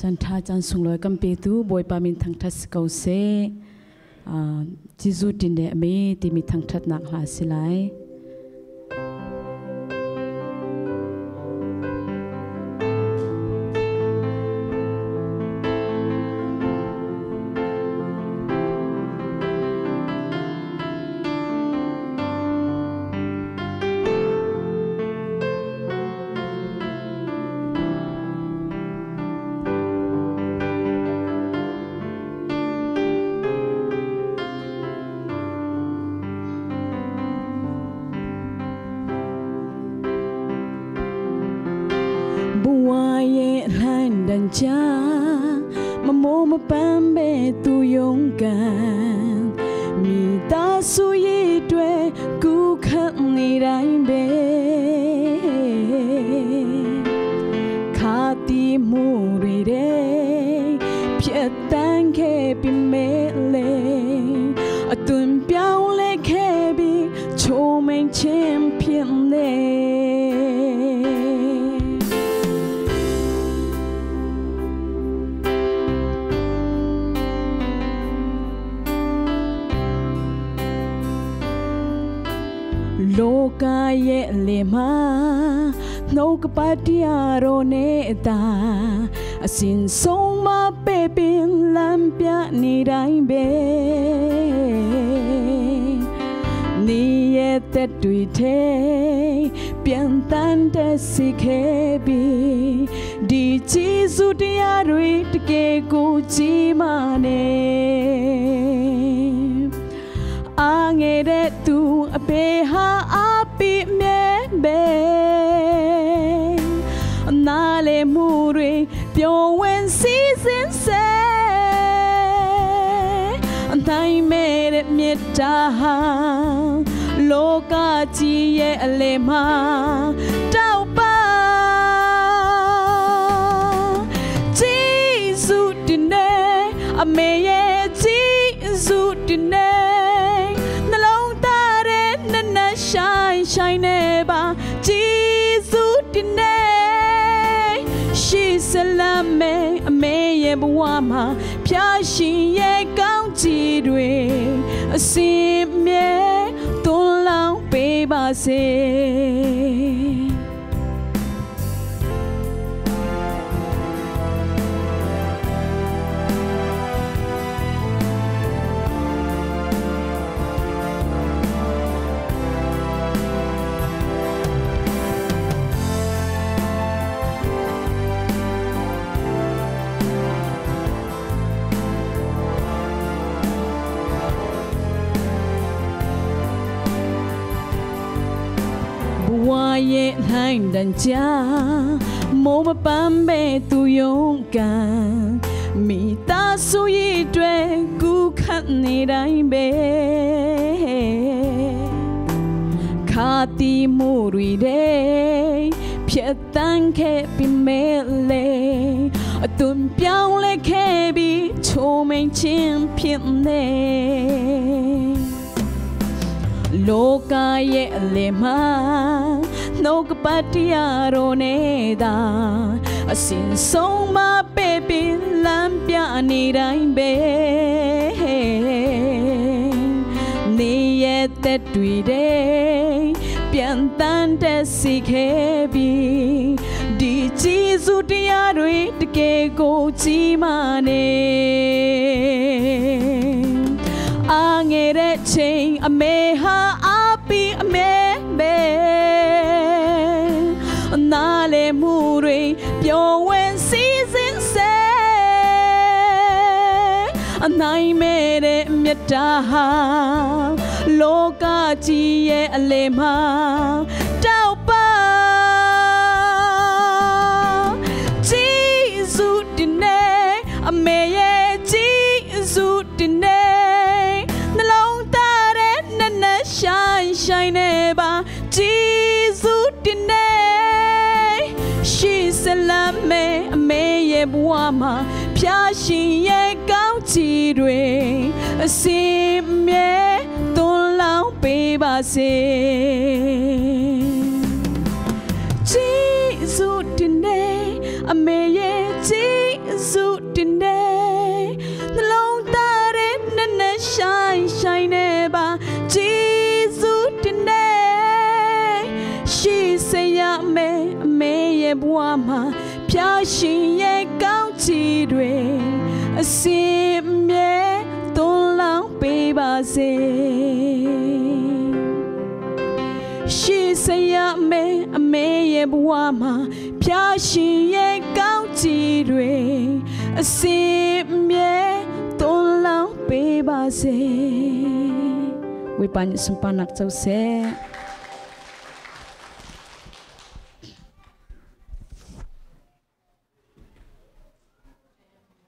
จันทาจันสุงลอยกัมเปตูบอยปามินทังทัสเกาเซจิจูตินเดเมติมีทังทัดนักหาสิไล ဝရဲ့လှမ်းတန်ချမမိုးမပန်းပဲသူယုံကန်မိသားစုရဲ့အတွက်ကူခတ်နေတိုင်းပဲခါတီမှုတွေတဲ့ဖြတ်တန်းခဲ့ပြီးမဲ လောကရဲ့လေမှာနှုတ်ကပတ်တရားတော်နဲ့အသာအစဉ်ဆုံးမပဲ့ပင်လမ်းပြနေတိုင်းပဲနေရဲ့သက်တွေထဲပြန်တန်းတဲ့စိတ်ခဲပြီးဒီကြည်စုတရားတွေတကယ်ကိုကြည်မနေ အပေဟာအပိမြဲပဲအနာလေမှုတွေပျော်ဝင်စီစဉ်စေအတိုင်းမဲ့တဲ့မြတ်တာဟာလောကကြီးရဲ့အလေမှာတောက်ပါဂျေစုတင်နေအမေရဲ့ဂျေစုတင်နေနှ င်းရှိုင်းနေပါဂျေစုတင်နေရှိစလာမေအမေရဲ့ဘဝမှာဖျားရှင်ရဲ့ကောင်းချီးတွေအစင်မြဲသွန်လောင်းပေးပါစေ ရဲ့လှိုင်းတန်ကြမိုးမပန်းပဲသူယုံကန်မိသားစုရဲ့အတွက်ကူခတ်နေတိုင်းပဲခါတီမှုတွေတဲ့ဖြတ်တန်းခဲ့ပြီးမဲလေအသွင်ပြောင်းလဲခဲ့ပြီးချိုးမိန်ချင်းဖြစ်နေလောကရဲ့အလယ်မှာ နှုတ်ကပတ်တရားတော်နဲ့သာအစဉ်ဆုံးမပဲ့ပင်လမ်းပြနေတိုင်းပဲနေရဲ့သက်တွေတဲ့ပြန်တန်းတဲ့စီခဲ့ပြီးဒီကြည်စုတရားတွေတကယ်ကိုကြီးမာနေအာငယ်တဲ့ချိန်အမေဟာ နိုင်မဲ့တဲ့မြတ်တာဟာလောကကြီးရဲ့အလေမှာတောက်ပါဂျေဇုတင်နေအမေရဲ့ဂျေဇုတင်နေနှလုံးသားရဲ့နက်နက်ရှိုင်းရှိုင်းနေပါဂျေဇုတင်နေရှိစလာမေအမေရဲ့ဘဝမှာ ဖျားရှင်ရဲ့ကောင်းချီးတွေအစင်မြဲသွန်လောင်းပေးပါစေဂျေဇုတင်နေအမေရဲ့ဂျေဇစုတင်နေနှလုံးသားရဲ့နဲ့နဲ့ဆိုင်ဆိုင်နေပါဂျေစုတင်နေရှိစေရမယ်အမေရဲ့ဘဝမှာ ဖျားရှင်ရဲ့ကောင်းချီးတွေအစင်မြဲသွန်လောင်းပေးပါစေရှိစေရမယ်အမေရဲ့ဘဝမှာဖျားရှင်ရဲ့ကောင်းချီးတွေအစင်မြဲသွန်လောင်းပေးပါစေဝိပန်စပနာတ်စေ